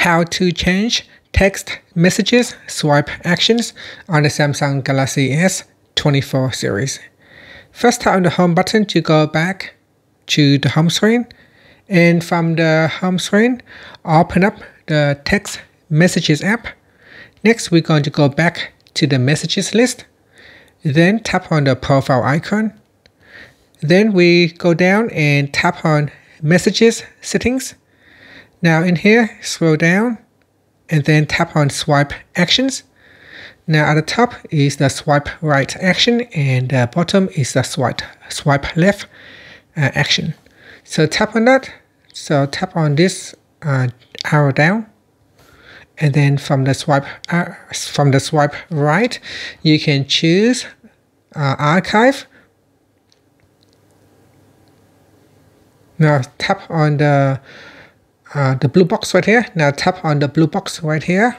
how to change text messages swipe actions on the Samsung Galaxy S24 series. First tap on the home button to go back to the home screen and from the home screen open up the text messages app. Next we're going to go back to the messages list then tap on the profile icon. Then we go down and tap on messages settings. Now in here, scroll down and then tap on swipe actions. Now at the top is the swipe right action and the bottom is the swipe, swipe left uh, action. So tap on that. So tap on this uh, arrow down and then from the swipe uh, from the swipe right you can choose uh, archive now tap on the uh, the blue box right here. Now tap on the blue box right here